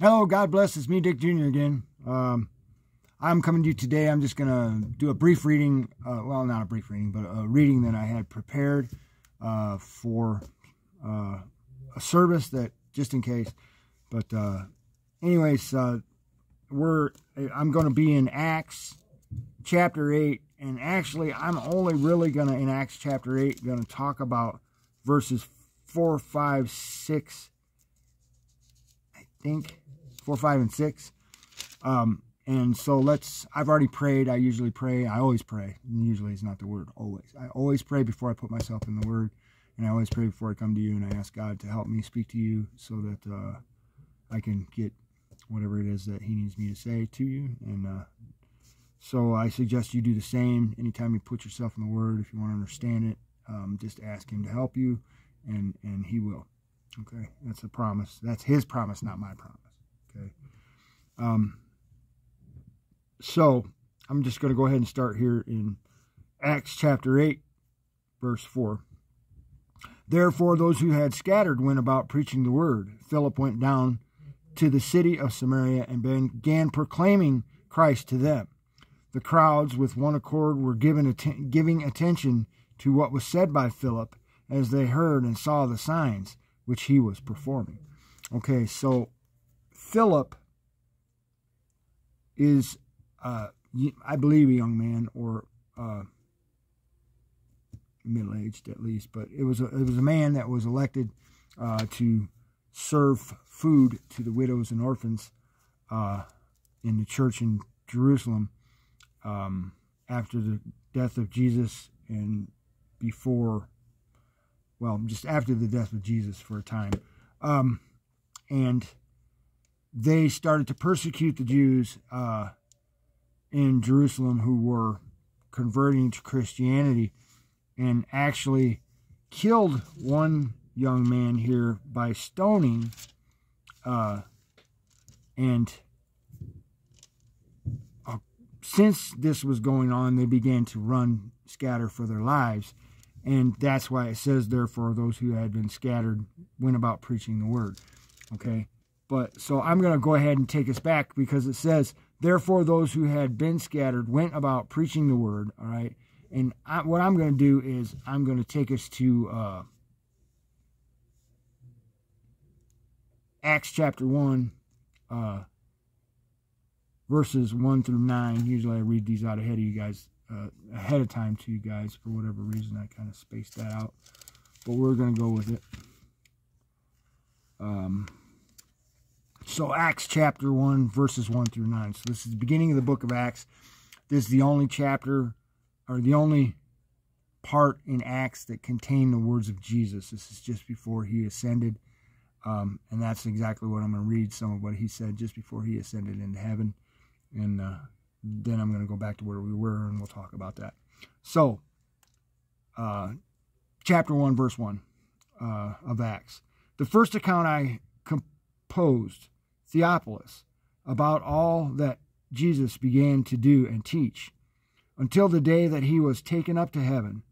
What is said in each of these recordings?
Hello, God bless. It's me, Dick Jr. again. Um, I'm coming to you today. I'm just going to do a brief reading. Uh, well, not a brief reading, but a reading that I had prepared uh, for uh, a service that just in case. But, uh, anyways, uh, we're I'm going to be in Acts chapter 8. And actually, I'm only really going to, in Acts chapter 8, going to talk about verses 4, 5, 6, I think four, five, and six. Um, and so let's, I've already prayed. I usually pray. I always pray. Usually is not the word, always. I always pray before I put myself in the word. And I always pray before I come to you and I ask God to help me speak to you so that uh, I can get whatever it is that He needs me to say to you. And uh, so I suggest you do the same. Anytime you put yourself in the Word, if you want to understand it, um, just ask Him to help you, and and He will. Okay, that's a promise. That's His promise, not my promise. Um, so I'm just going to go ahead and start here in Acts chapter 8, verse 4. Therefore, those who had scattered went about preaching the word. Philip went down to the city of Samaria and began proclaiming Christ to them. The crowds, with one accord, were given att- giving attention to what was said by Philip as they heard and saw the signs which he was performing. Okay, so Philip is, uh, I believe, a young man or uh, middle aged at least, but it was a, it was a man that was elected uh, to serve food to the widows and orphans uh, in the church in Jerusalem um, after the death of Jesus and before, well, just after the death of Jesus for a time. Um, and they started to persecute the Jews uh, in Jerusalem who were converting to Christianity and actually killed one young man here by stoning. Uh, and uh, since this was going on, they began to run, scatter for their lives. And that's why it says, therefore, those who had been scattered went about preaching the word. Okay. But so I'm going to go ahead and take us back because it says, therefore, those who had been scattered went about preaching the word. All right. And I, what I'm going to do is I'm going to take us to uh, Acts chapter 1, uh, verses 1 through 9. Usually I read these out ahead of you guys, uh, ahead of time to you guys. For whatever reason, I kind of spaced that out. But we're going to go with it. Um, so Acts chapter 1, verses 1 through 9. So this is the beginning of the book of Acts. This is the only chapter, or the only part in Acts that contain the words of Jesus. This is just before he ascended. Um, and that's exactly what I'm going to read some of what he said just before he ascended into heaven. And uh, then I'm going to go back to where we were and we'll talk about that. So, uh, chapter 1, verse 1 uh, of Acts. The first account I composed Theophilus about all that Jesus began to do and teach until the day that he was taken up to heaven,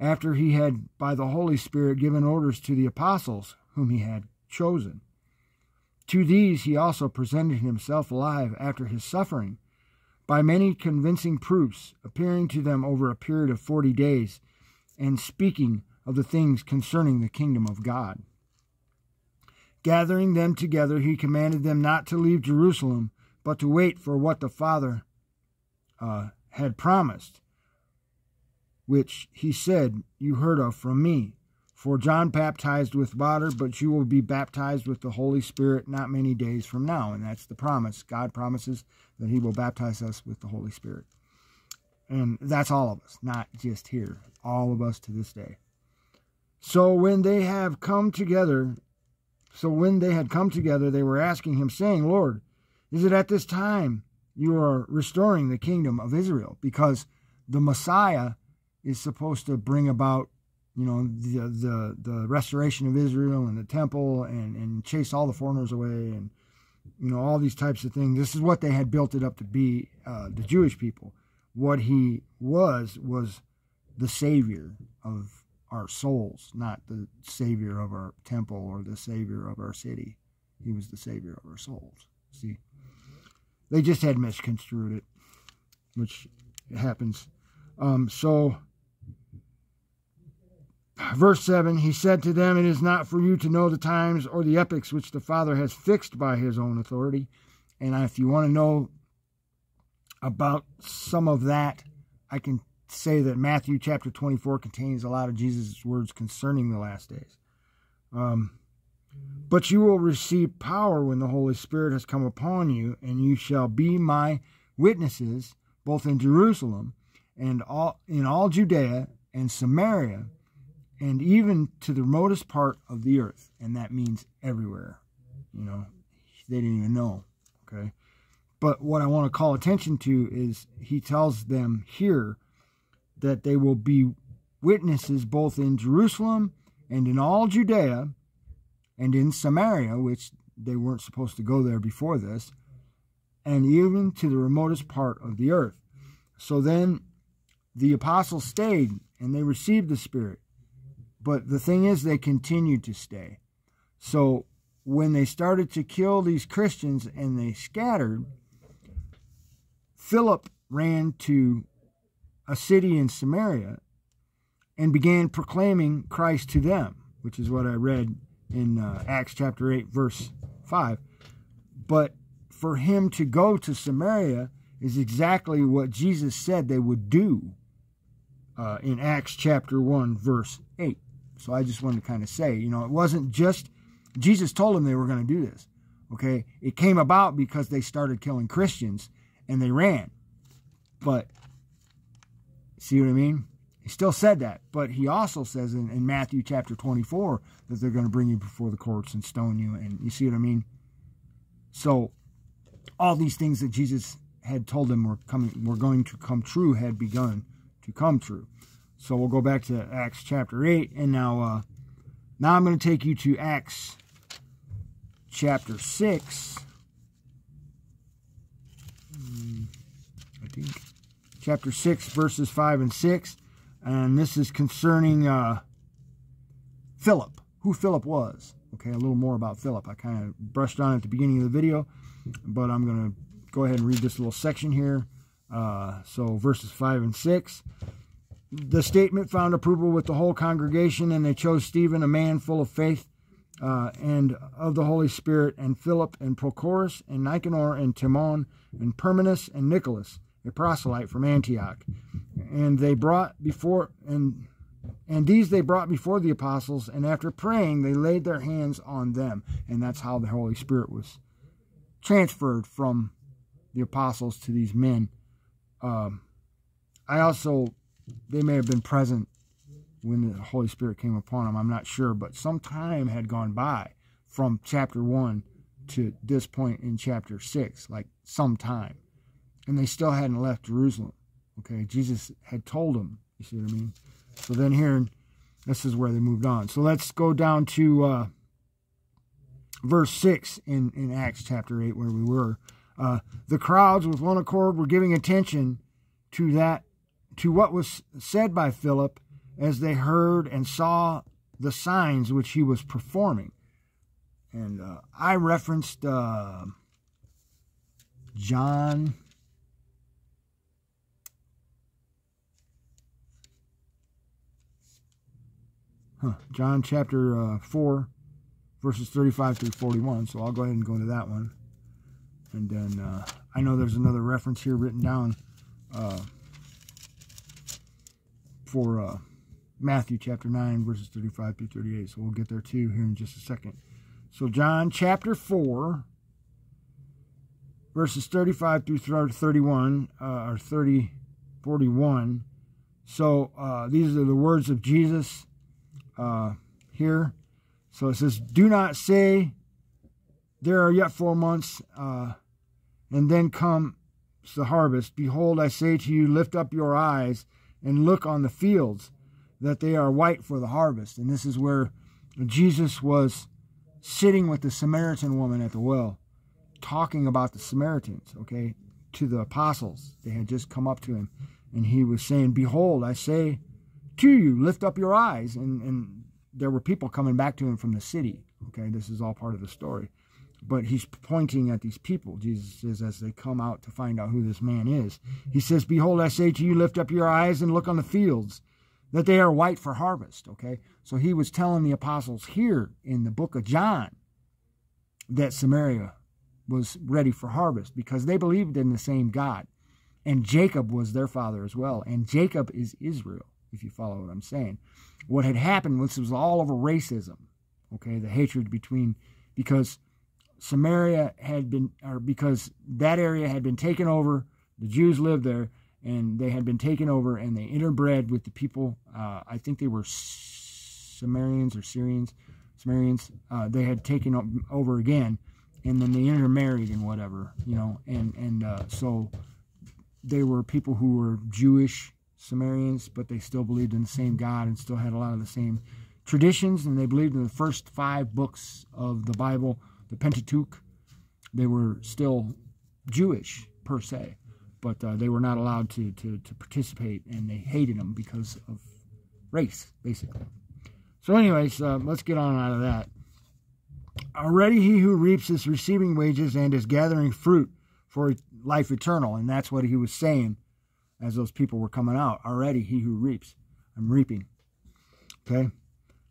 after he had, by the Holy Spirit, given orders to the apostles whom he had chosen. To these he also presented himself alive after his suffering, by many convincing proofs, appearing to them over a period of forty days, and speaking of the things concerning the kingdom of God. Gathering them together, he commanded them not to leave Jerusalem, but to wait for what the Father uh, had promised, which he said, You heard of from me. For John baptized with water, but you will be baptized with the Holy Spirit not many days from now. And that's the promise. God promises that he will baptize us with the Holy Spirit. And that's all of us, not just here, all of us to this day. So when they have come together, so when they had come together, they were asking him, saying, Lord, is it at this time you are restoring the kingdom of Israel? Because the Messiah is supposed to bring about, you know, the the, the restoration of Israel and the temple and, and chase all the foreigners away and, you know, all these types of things. This is what they had built it up to be, uh, the Jewish people. What he was, was the Savior of our souls, not the savior of our temple or the savior of our city. he was the Savior of our souls. See, they just had misconstrued it, which happens. Um, so, verse 7 He said to them, It is not for you to know the times or the epochs which the Father has fixed by his own authority. And if you want to know about some of that, I can say that Matthew chapter 24 contains a lot of Jesus' words concerning the last days. Um, but you will receive power when the Holy Spirit has come upon you, and you shall be my witnesses both in Jerusalem and all in all Judea and Samaria, and even to the remotest part of the earth. And that means everywhere. You know, they didn't even know. Okay. But what I want to call attention to is he tells them here that they will be witnesses both in Jerusalem and in all Judea and in Samaria, which they weren't supposed to go there before this, and even to the remotest part of the earth. So then the apostles stayed and they received the Spirit. But the thing is, they continued to stay. So when they started to kill these Christians and they scattered, Philip ran to a city in Samaria and began proclaiming Christ to them, which is what I read in uh, Acts chapter 8, verse 5. But for him to go to Samaria is exactly what Jesus said they would do uh, in Acts chapter 1, verse 8. So I just wanted to kind of say, you know, it wasn't just Jesus told them they were going to do this. Okay. It came about because they started killing Christians and they ran. But see what I mean? He still said that, but he also says in, in Matthew chapter 24 that they're going to bring you before the courts and stone you. And you see what I mean? So all these things that Jesus had told them were coming were going to come true had begun to come true. So we'll go back to Acts chapter 8 and now uh now I'm going to take you to Acts chapter 6. Hmm, I think chapter 6 verses 5 and 6 and this is concerning uh, Philip, who Philip was. Okay, a little more about Philip. I kind of brushed on at the beginning of the video, but I'm going to go ahead and read this little section here. Uh, so, verses 5 and 6. The statement found approval with the whole congregation, and they chose Stephen, a man full of faith uh, and of the Holy Spirit, and Philip, and Prochorus, and Nicanor, and Timon, and Parmenas, and Nicholas, a proselyte from Antioch. And they brought before and and these they brought before the apostles and after praying they laid their hands on them. And that's how the holy spirit was transferred from the apostles to these men. Um, i also they may have been present when the holy spirit came upon them i'm not sure but some time had gone by from chapter 1 to this point in chapter 6 like some time and they still hadn't left jerusalem Okay, Jesus had told them. You see what I mean? So then here, this is where they moved on. So let's go down to uh, verse 6 in, in Acts chapter 8, where we were. Uh, the crowds with one accord were giving attention to that, to what was said by Philip as they heard and saw the signs which he was performing. And uh, I referenced uh, John Huh. John chapter uh, 4, verses 35 through 41. So I'll go ahead and go into that one. And then uh, I know there's another reference here written down uh, for uh, Matthew chapter 9, verses 35 through 38. So we'll get there too here in just a second. So John chapter 4, verses 35 through 31, uh, or 30, 41. So uh, these are the words of Jesus uh, here. So it says, Do not say, There are yet four months, uh, and then comes the harvest. Behold, I say to you, Lift up your eyes and look on the fields, that they are white for the harvest. And this is where Jesus was sitting with the Samaritan woman at the well, talking about the Samaritans, okay, to the apostles. They had just come up to him, and he was saying, Behold, I say, to you, lift up your eyes. And, and there were people coming back to him from the city. Okay, this is all part of the story. but he's pointing at these people. Jesus says, as they come out to find out who this man is, he says, Behold, I say to you, lift up your eyes and look on the fields, that they are white for harvest. Okay? So he was telling the apostles here in the book of John that Samaria was ready for harvest because they believed in the same God. And Jacob was their father as well. And Jacob is Israel, if you follow what I'm saying. What had happened was it was all over racism, okay, the hatred between, because Samaria had been, or because that area had been taken over, the Jews lived there, and they had been taken over, and they interbred with the people. Uh, I think they were Sumerians or Syrians, Sumerians. Uh, they had taken over again, and then they intermarried and whatever, you know, and and uh, so they were people who were Jewish Sumerians, but they still believed in the same God and still had a lot of the same traditions, and they believed in the first five books of the Bible the Pentateuch. They were still Jewish per se, but uh, they were not allowed to, to, to participate, and they hated them because of race, basically. So, anyways, uh, let's get on out of that. Already he who reaps is receiving wages and is gathering fruit for life eternal. And that's what he was saying as those people were coming out. Already he who reaps, I'm reaping. Okay?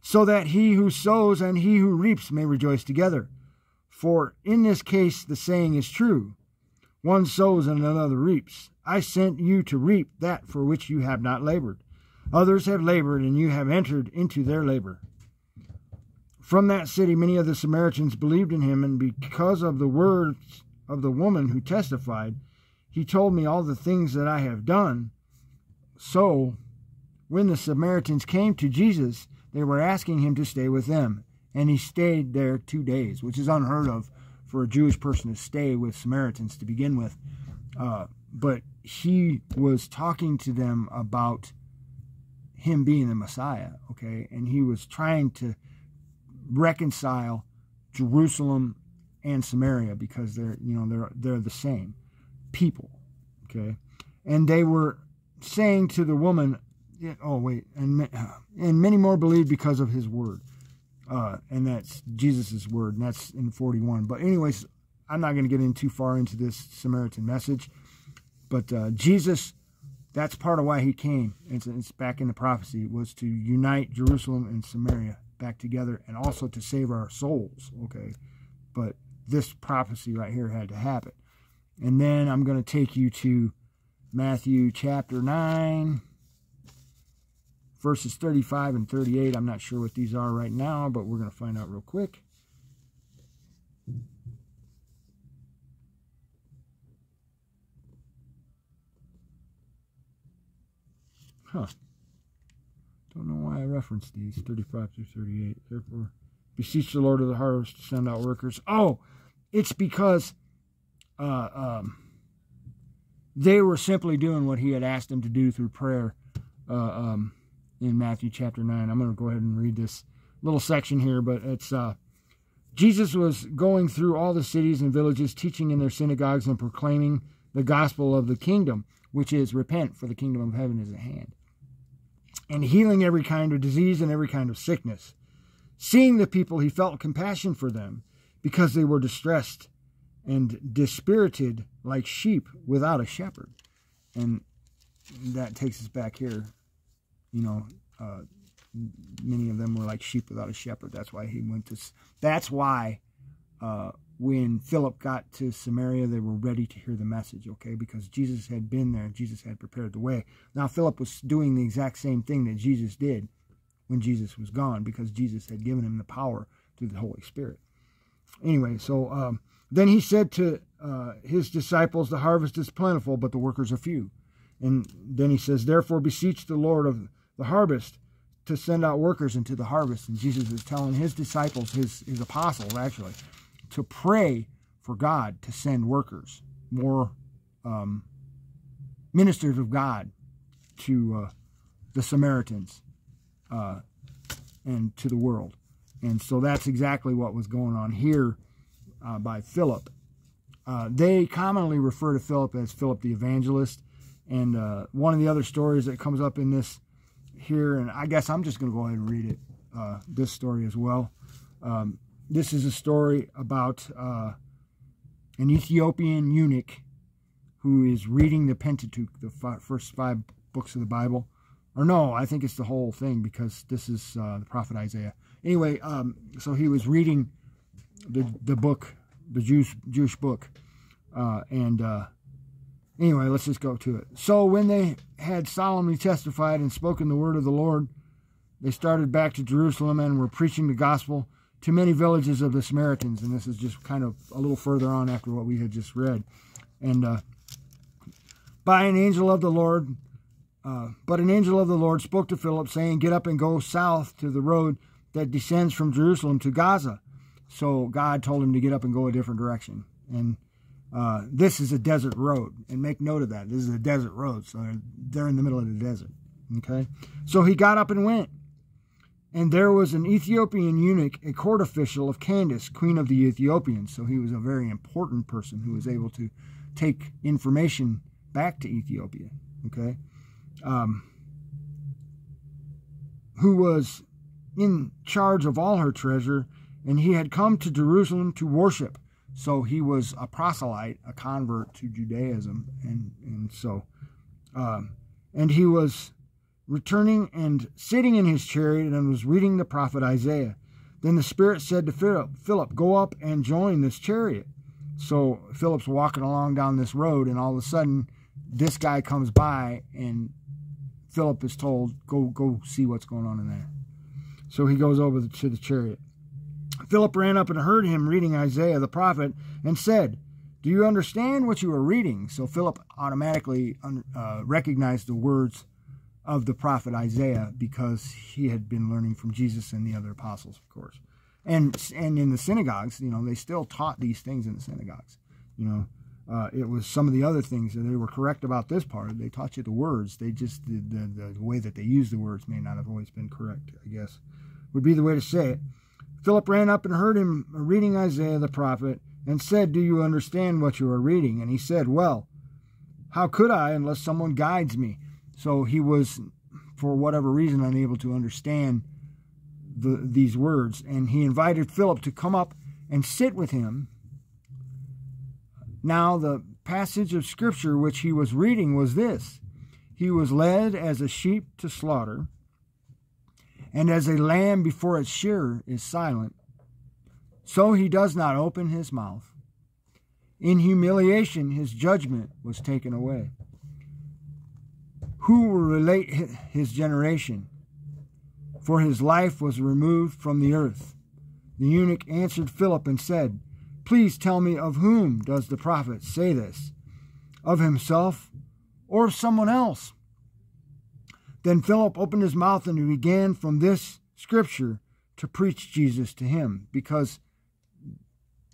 So that he who sows and he who reaps may rejoice together. For in this case, the saying is true one sows and another reaps. I sent you to reap that for which you have not labored. Others have labored, and you have entered into their labor. From that city, many of the Samaritans believed in him, and because of the words of the woman who testified, he told me all the things that I have done. So, when the Samaritans came to Jesus, they were asking him to stay with them and he stayed there two days, which is unheard of for a Jewish person to stay with Samaritans to begin with. Uh, but he was talking to them about him being the Messiah, okay, and he was trying to reconcile Jerusalem and Samaria because they're you know they're they're the same people, okay, and they were saying to the woman, oh wait, and and many more believed because of his word. Uh, and that's Jesus' word, and that's in 41. But, anyways, I'm not going to get in too far into this Samaritan message. But uh, Jesus, that's part of why he came. It's, it's back in the prophecy, was to unite Jerusalem and Samaria back together and also to save our souls, okay? But this prophecy right here had to happen. And then I'm going to take you to Matthew chapter 9 verses 35 and 38. I'm not sure what these are right now, but we're going to find out real quick. Huh. Don't know why I referenced these 35 through 38. Therefore, beseech the Lord of the harvest to send out workers. Oh, it's because uh, um, they were simply doing what he had asked them to do through prayer. Uh, um, in Matthew chapter 9. I'm going to go ahead and read this little section here, but it's uh, Jesus was going through all the cities and villages, teaching in their synagogues and proclaiming the gospel of the kingdom, which is repent, for the kingdom of heaven is at hand, and healing every kind of disease and every kind of sickness. Seeing the people, he felt compassion for them because they were distressed and dispirited like sheep without a shepherd. And that takes us back here you know, uh, many of them were like sheep without a shepherd. That's why he went to. That's why uh, when Philip got to Samaria, they were ready to hear the message. Okay, because Jesus had been there. Jesus had prepared the way. Now Philip was doing the exact same thing that Jesus did when Jesus was gone, because Jesus had given him the power through the Holy Spirit. Anyway, so um, then he said to uh, his disciples, "The harvest is plentiful, but the workers are few." And then he says, "Therefore, beseech the Lord of the harvest to send out workers into the harvest. And Jesus is telling his disciples, his, his apostles actually, to pray for God to send workers, more um, ministers of God to uh, the Samaritans uh, and to the world. And so that's exactly what was going on here uh, by Philip. Uh, they commonly refer to Philip as Philip the evangelist. And uh, one of the other stories that comes up in this here, and I guess I'm just going to go ahead and read it, uh, this story as well. Um, this is a story about uh, an Ethiopian eunuch who is reading the Pentateuch, the first five books of the Bible. Or no, I think it's the whole thing because this is uh, the prophet Isaiah. Anyway, um, so he was reading the the book, the Jewish Jewish book, uh, and uh, anyway, let's just go to it. So when they had solemnly testified and spoken the word of the Lord, they started back to Jerusalem and were preaching the gospel to many villages of the Samaritans. And this is just kind of a little further on after what we had just read. And uh, by an angel of the Lord, uh, but an angel of the Lord spoke to Philip, saying, Get up and go south to the road that descends from Jerusalem to Gaza. So God told him to get up and go a different direction. And uh, this is a desert road. And make note of that. This is a desert road. So they're in the middle of the desert. Okay? So he got up and went. And there was an Ethiopian eunuch, a court official of Candace, queen of the Ethiopians. So he was a very important person who was able to take information back to Ethiopia. Okay? Um, who was in charge of all her treasure, and he had come to Jerusalem to worship. So he was a proselyte, a convert to Judaism, and and so, um, and he was returning and sitting in his chariot and was reading the prophet Isaiah. Then the Spirit said to Philip, Philip, go up and join this chariot. So Philip's walking along down this road, and all of a sudden, this guy comes by, and Philip is told, go, go see what's going on in there. So he goes over to the chariot. Philip ran up and heard him reading Isaiah the prophet and said, Do you understand what you are reading? So Philip automatically uh, recognized the words of the prophet Isaiah because he had been learning from Jesus and the other apostles, of course. And and in the synagogues, you know, they still taught these things in the synagogues. You know, uh, it was some of the other things that they were correct about this part. They taught you the words. They just the, the, the way that they used the words may not have always been correct. I guess would be the way to say it. Philip ran up and heard him reading Isaiah the prophet and said, Do you understand what you are reading? And he said, Well, how could I unless someone guides me? So he was, for whatever reason, unable to understand the, these words. And he invited Philip to come up and sit with him. Now, the passage of scripture which he was reading was this He was led as a sheep to slaughter, and as a lamb before its shearer is silent, so he does not open his mouth. In humiliation, his judgment was taken away. Who will relate his generation? For his life was removed from the earth. The eunuch answered Philip and said, Please tell me of whom does the prophet say this? Of himself or of someone else? Then Philip opened his mouth and he began from this scripture to preach Jesus to him because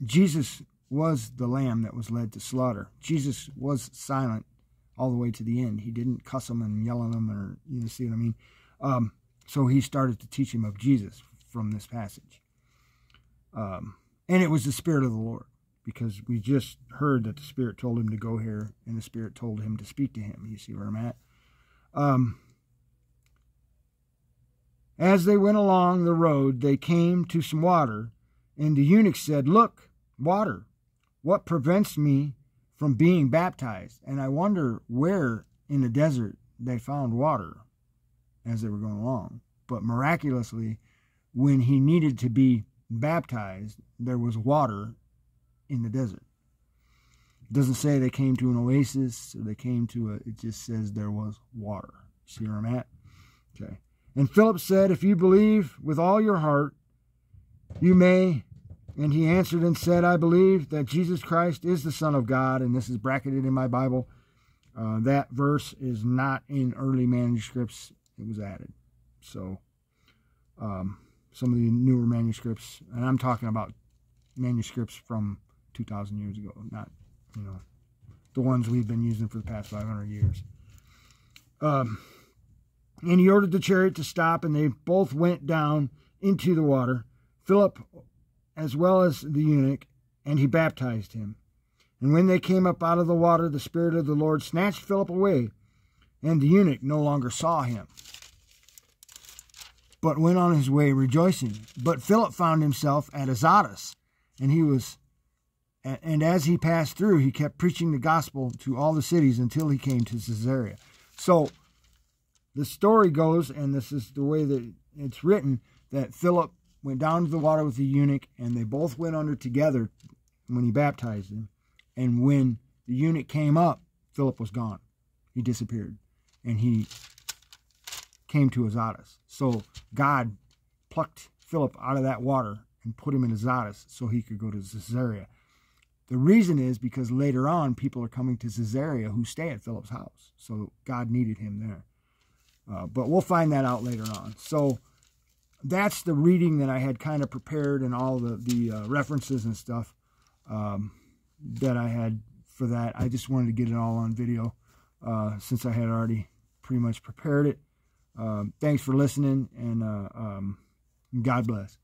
Jesus was the lamb that was led to slaughter. Jesus was silent all the way to the end. He didn't cuss him and yell at him, or you know, see what I mean. Um, so he started to teach him of Jesus from this passage, um, and it was the Spirit of the Lord because we just heard that the Spirit told him to go here, and the Spirit told him to speak to him. You see where I'm at. Um, as they went along the road, they came to some water, and the eunuch said, Look, water, what prevents me from being baptized. And I wonder where in the desert they found water as they were going along. But miraculously, when he needed to be baptized, there was water in the desert. It doesn't say they came to an oasis or they came to a, it just says there was water. See where I'm at? Okay. And Philip said, If you believe with all your heart, you may and he answered and said, I believe that Jesus Christ is the Son of God. And this is bracketed in my Bible. Uh, that verse is not in early manuscripts, it was added. So, um, some of the newer manuscripts, and I'm talking about manuscripts from 2,000 years ago, not, you know, the ones we've been using for the past 500 years. Um, and he ordered the chariot to stop, and they both went down into the water. Philip as well as the eunuch, and he baptized him. And when they came up out of the water, the Spirit of the Lord snatched Philip away, and the eunuch no longer saw him. but went on his way rejoicing. But Philip found himself at Azotus, and he was and as he passed through, he kept preaching the gospel to all the cities until he came to Caesarea. So the story goes, and this is the way that it's written, that Philip went down to the water with the eunuch, and they both went under together when he baptized him. And when the eunuch came up, Philip was gone. He disappeared. And he came to Azotus. So God plucked Philip out of that water and put him in Azotus so he could go to Caesarea. The reason is because later on people are coming to Caesarea who stay at Philip's house. So God needed him there. Uh, but we'll find that out later on. So that's the reading that I had kind of prepared and all the, the uh, references and stuff um, that I had for that. I just wanted to get it all on video uh, since I had already pretty much prepared it. Um, thanks for listening, and uh, um, God bless.